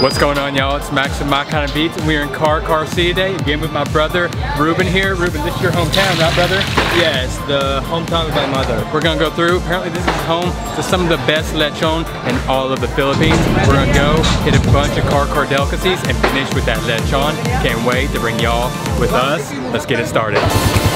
What's going on y'all? It's Max from My Kind of Eats and we're in Carcar City today. Again with my brother Ruben here. Ruben, this is your hometown, right brother? Yes, the hometown of my mother. We're gonna go through. Apparently this is home to some of the best lechon in all of the Philippines. We're gonna go hit a bunch of Carcar delicacies and finish with that lechon. Can't wait to bring y'all with us. Let's get it started.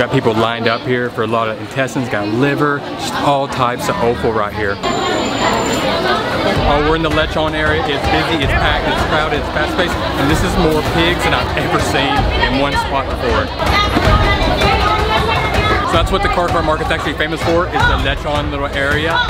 Got people lined up here for a lot of intestines, got liver, just all types of offal right here. Oh, we're in the lechon area. It's busy, it's packed, it's crowded, it's fast-paced, and this is more pigs than I've ever seen in one spot before. So that's what the Carcar Market's actually famous for, is the lechon little area.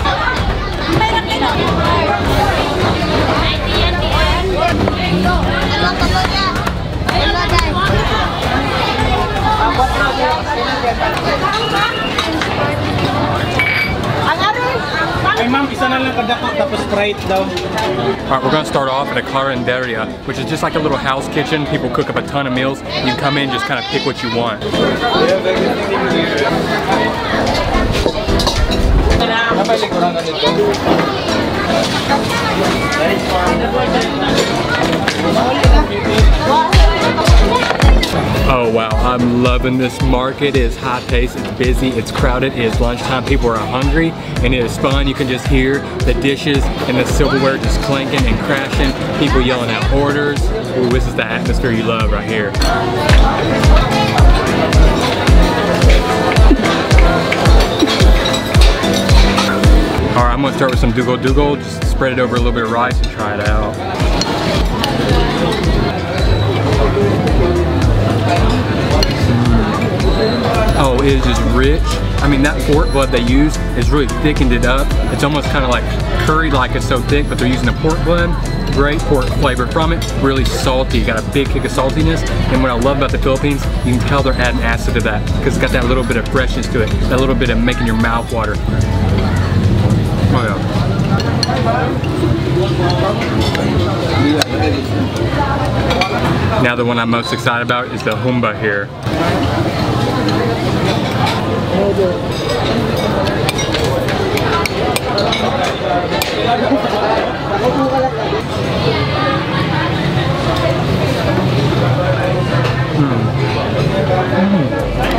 Tapos Sprite daw. All right, we're gonna start off at a carinderia, which is just like a little house kitchen. People cook up a ton of meals. You can come in, just kind of pick what you want. Napay likuran ka nito. Oh wow, I'm loving this market. It is high paced, it's busy, it's crowded, it is lunchtime, people are hungry, and it is fun. You can just hear the dishes and the silverware just clanking and crashing, people yelling out orders. Ooh, this is the atmosphere you love right here. All right, I'm gonna start with some Dugo Dugo, just spread it over a little bit of rice and try it out. Oh, it is just rich. I mean, that pork blood they use is really thickened it up. It's almost kind of like curry like it's so thick, but they're using the pork blood. Great pork flavor from it. Really salty. You got a big kick of saltiness. And what I love about the Philippines, you can tell they're adding acid to that because it's got that little bit of freshness to it. That little bit of making your mouth water. Oh yeah. Now the one I'm most excited about is the humba here.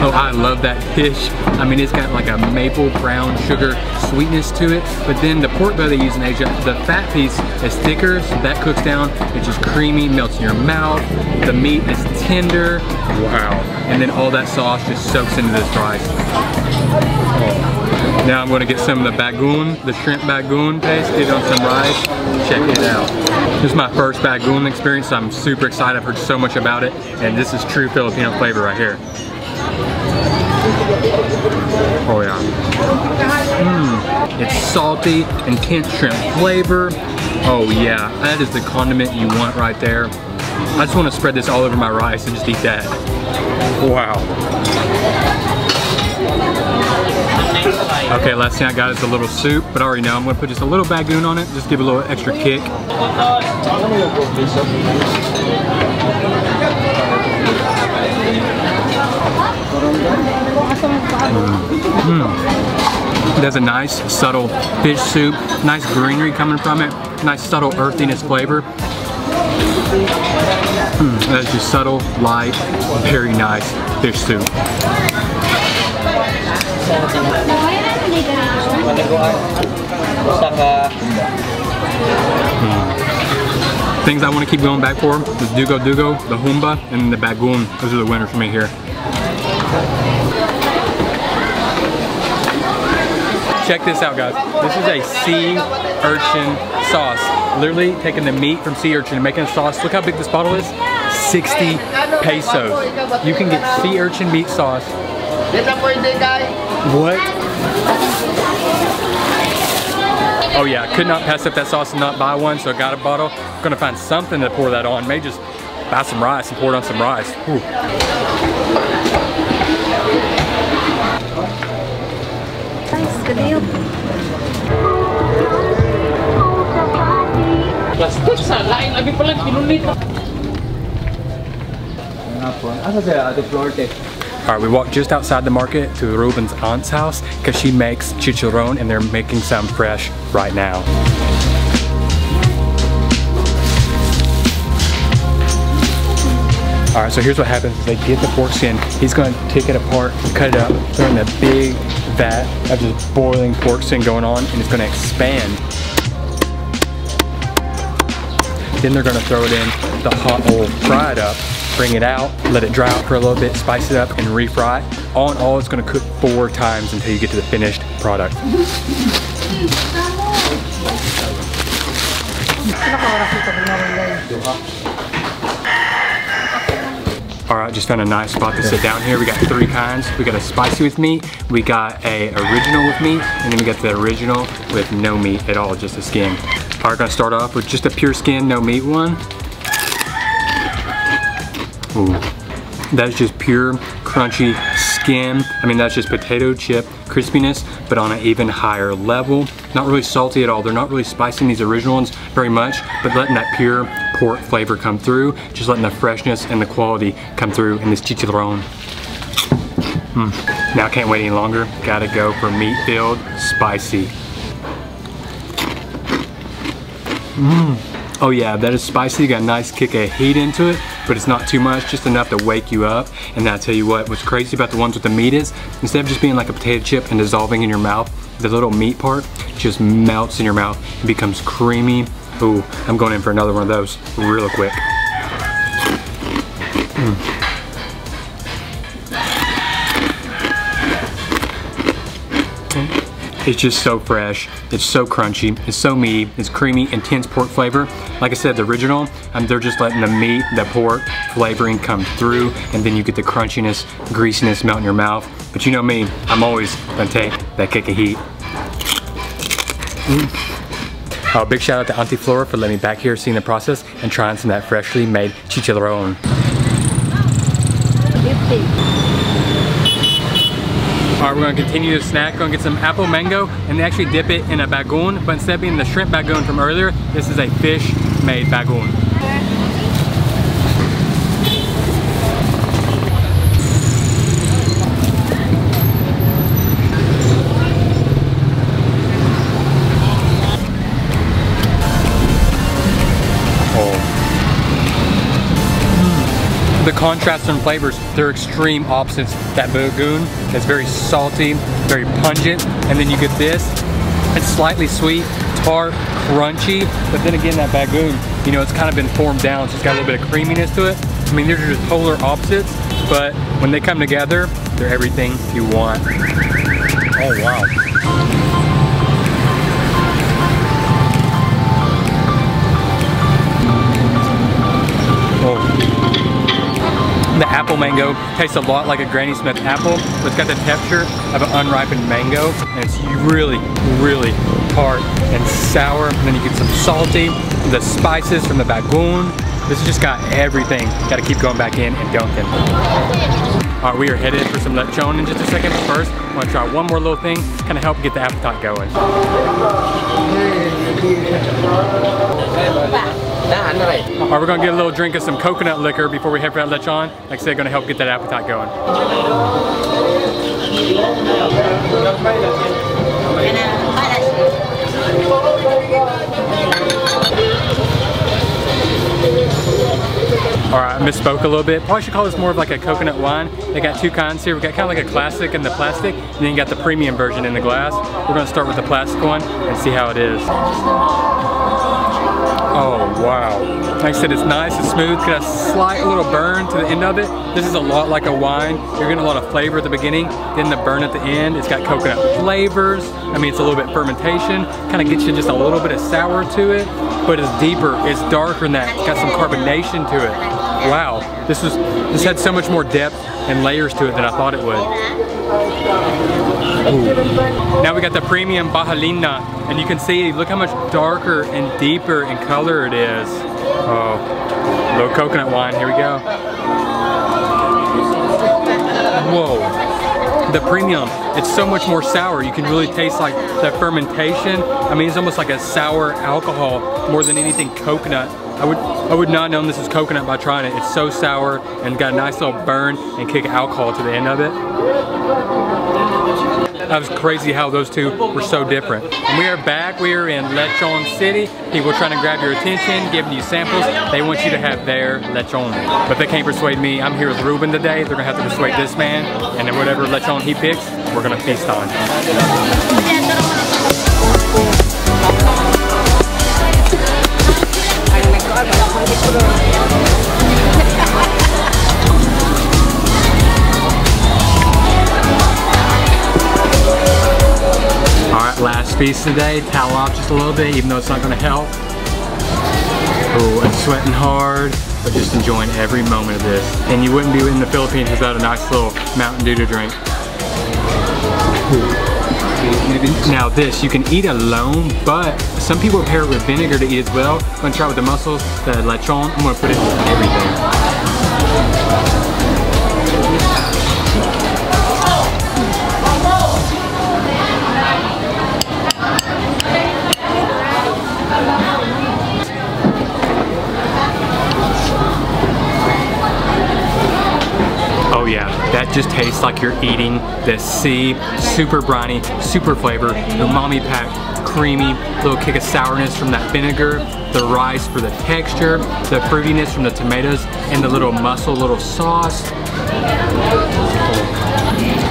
Oh, I love that fish. I mean, it's got like a maple brown sugar sweetness to it. But then the pork belly they use in Asia, the fat piece is thicker, so that cooks down. It's just creamy, melts in your mouth. The meat is tender. Wow. And then all that sauce just soaks into this rice. Oh. Now I'm gonna get some of the bagoong, the shrimp bagoong paste, it on some rice, check it out. This is my first bagoong experience, so I'm super excited. I've heard so much about it, and this is true Filipino flavor right here. Oh yeah. Mmm. It's salty, intense shrimp flavor. Oh yeah, that is the condiment you want right there. I just want to spread this all over my rice and just eat that. Wow. Okay, last thing I got is a little soup, but I already know I'm gonna put just a little bagoong on it, just give it a little extra kick. There's a nice subtle fish soup, nice greenery coming from it, nice subtle earthiness flavor. Mm, that's just subtle, light, very nice fish soup. Saka Things I want to keep going back for is Dugo Dugo, the Humba, and the Bagoong. Those are the winners for me here. Check this out guys. This is a sea urchin sauce. Literally taking the meat from sea urchin and making a sauce. Look how big this bottle is. 60 pesos. You can get sea urchin meat sauce. What? Oh yeah, I could not pass up that sauce and not buy one, so I got a bottle. Gonna find something to pour that on. May just buy some rice and pour it on some rice. All right, we walked just outside the market to Ruben's aunt's house because she makes chicharron and they're making some fresh right now. All right, so here's what happens. They get the pork skin. He's gonna take it apart, cut it up, throw in a big vat of just boiling pork skin going on, and it's gonna expand. Then they're gonna throw it in the hot oil, fry it up, bring it out, let it dry out for a little bit, spice it up, and refry. All in all, it's gonna cook four times until you get to the finished product. All right, just found a nice spot to sit down here. We got three kinds. We got a spicy with meat, we got a original with meat, and then we got the original with no meat at all, just a skin. All right, gonna start off with just a pure skin, no meat one. Ooh. That is just pure, crunchy skin. I mean, that's just potato chip crispiness, but on an even higher level. Not really salty at all. They're not really spicing these original ones very much, but letting that pure flavor come through, just letting the freshness and the quality come through in this chicharron. Mm. Now I can't wait any longer. Gotta go for meat-filled, spicy. Mmm. Oh yeah, that is spicy. Got a nice kick of heat into it, but it's not too much, just enough to wake you up. And I tell you what, what's crazy about the ones with the meat is, instead of just being like a potato chip and dissolving in your mouth, the little meat part just melts in your mouth and becomes creamy. Ooh, I'm going in for another one of those real quick. Mm. It's just so fresh. It's so crunchy. It's so meaty. It's creamy, intense pork flavor. Like I said, the original, um, they're just letting the meat, the pork flavoring come through, and then you get the crunchiness, greasiness melt in your mouth. But you know me, I'm always gonna take that kick of heat. Mm. Oh, big shout out to Auntie Flora for letting me back here seeing the process and trying some of that freshly made chicharron. All right, we're gonna continue to snack, gonna get some apple mango, and actually dip it in a bagoong, but instead of being the shrimp bagoong from earlier, this is a fish-made bagoong. The contrast in flavors, they're extreme opposites. That bagoong is very salty, very pungent, and then you get this, it's slightly sweet, tart, crunchy, but then again that bagoong, you know, it's kind of been formed down, so it's got a little bit of creaminess to it. I mean, these are just polar opposites, but when they come together, they're everything you want. Oh, wow. Apple mango tastes a lot like a Granny Smith apple, but it's got the texture of an unripened mango, and it's really, really tart and sour. And then you get some salty, the spices from the bagoong. This has just got everything. Got to keep going back in and dunking. All right, we are headed for some lechon in just a second, but first, I want to try one more little thing, kind of help get the appetite going. Alright, we're gonna get a little drink of some coconut liquor before we head for that lechon. Like I said, gonna help get that appetite going. All right, I misspoke a little bit. Probably should call this more of like a coconut wine. They got two kinds here. We got kind of like a classic in the plastic, and then you got the premium version in the glass. We're gonna start with the plastic one and see how it is. Oh, wow. Like I said, it's nice, it's smooth, got a slight little burn to the end of it. This is a lot like a wine. You're getting a lot of flavor at the beginning, then the burn at the end. It's got coconut flavors. I mean, it's a little bit fermentation. Kind of gets you just a little bit of sour to it, but it's deeper, it's darker than that. It's got some carbonation to it. Wow, this was this had so much more depth and layers to it than I thought it would. Now we got the premium Bahalina, and you can see, look how much darker and deeper in color it is. Oh, little coconut wine, here we go. Whoa. The premium, it's so much more sour. You can really taste like the fermentation. I mean, it's almost like a sour alcohol more than anything coconut I would I would not known this is coconut by trying it. It's so sour and got a nice little burn and kick of alcohol to the end of it. That was crazy how those two were so different. And we are back. We are in Lechon City. People trying to grab your attention, giving you samples. They want you to have their lechon. But they can't persuade me. I'm here with Ruben today. They're gonna have to persuade this man. And then whatever lechon he picks, we're gonna feast on. Oh, feast today. Towel off just a little bit, even though it's not gonna help. Oh, I'm sweating hard, but just enjoying every moment of this. And you wouldn't be in the Philippines without a nice little Mountain Dew to drink. Now this, you can eat alone, but some people pair it with vinegar to eat as well. I'm gonna try it with the mussels, the lechon. I'm gonna put it in everything. Just tastes like you're eating the sea. Super briny, super flavor, umami packed, creamy, little kick of sourness from that vinegar, the rice for the texture, the fruitiness from the tomatoes, and the little mussel, little sauce.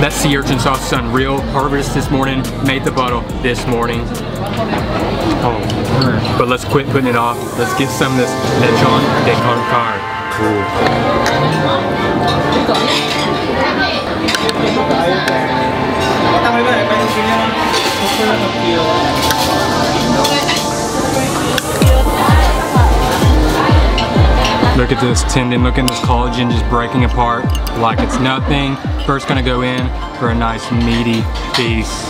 That sea urchin sauce is unreal. Harvest this morning, made the bottle this morning. Oh, but let's quit putting it off. Let's get some of this lechon de carcar. Look at this tendon, look at this collagen just breaking apart like it's nothing. First gonna go in for a nice meaty piece.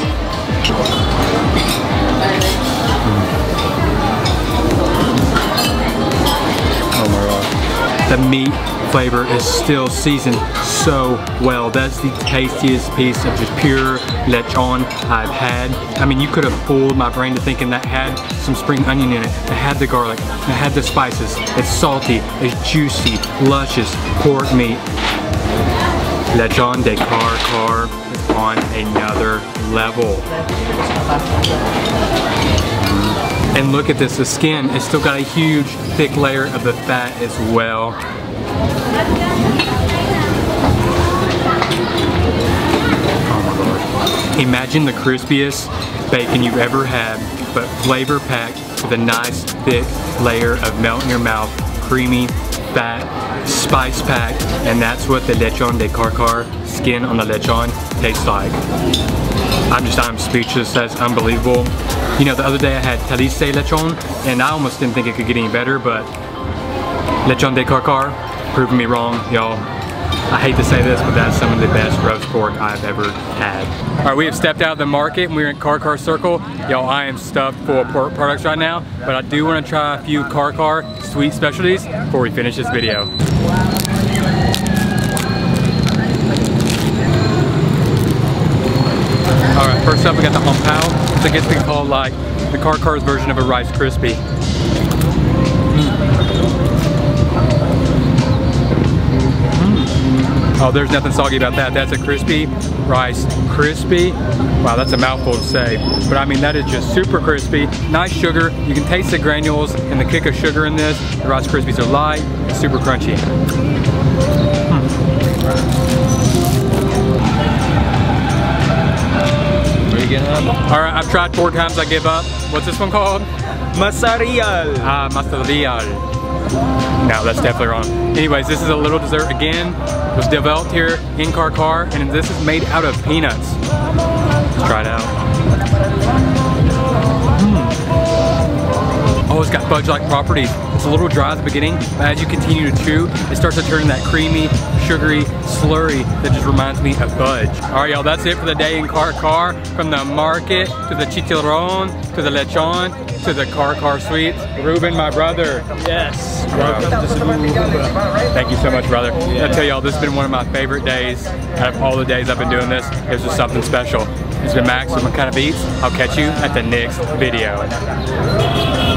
The meat flavor is still seasoned so well. That's the tastiest piece of just pure lechon I've had. I mean, you could have fooled my brain to thinking that had some spring onion in it. It had the garlic, it had the spices. It's salty, it's juicy, luscious pork meat. Lechon de Car Car is on another level. And look at this, the skin, it's still got a huge thick layer of the fat as well. Oh my god. Imagine the crispiest bacon you've ever had, but flavor packed with a nice thick layer of melt in your mouth, creamy, fat, spice packed, and that's what the lechon de carcar skin on the lechon tastes like. I'm just, I'm speechless, that's unbelievable. You know, the other day I had Talisay lechon, and I almost didn't think it could get any better, but lechon de carcar, proving me wrong, y'all. I hate to say this, but that's some of the best roast pork I've ever had. All right, we have stepped out of the market and we're in Carcar Circle. Y'all, I am stuffed full of pork products right now, but I do want to try a few Carcar sweet specialties before we finish this video. All right, first up we got the Ampao. It's I guess we called like the Carcar's version of a Rice Krispie. Hmm. Oh, there's nothing soggy about that. That's a crispy rice crispy. Wow, that's a mouthful to say. But I mean, that is just super crispy. Nice sugar. You can taste the granules and the kick of sugar in this. The Rice Krispies are light, super crunchy. Where All right, I've tried four times, I give up. What's this one called? Masareal. Ah, masareal. No, that's definitely wrong. Anyways, this is a little dessert again. It was developed here in Carcar, and this is made out of peanuts. Let's try it out. Mm. Oh, it's got fudge-like properties. It's a little dry at the beginning, but as you continue to chew, it starts to turn that creamy, sugary slurry that just reminds me of fudge. All right, y'all, that's it for the day in Carcar. From the market to the chicharron to the lechon to the Carcar sweets. Ruben, my brother. Yes. Welcome. Thank you so much, brother. I tell y'all, this has been one of my favorite days out of all the days I've been doing this. It was just something special. It's been Max with Kind of Eats. I'll catch you at the next video.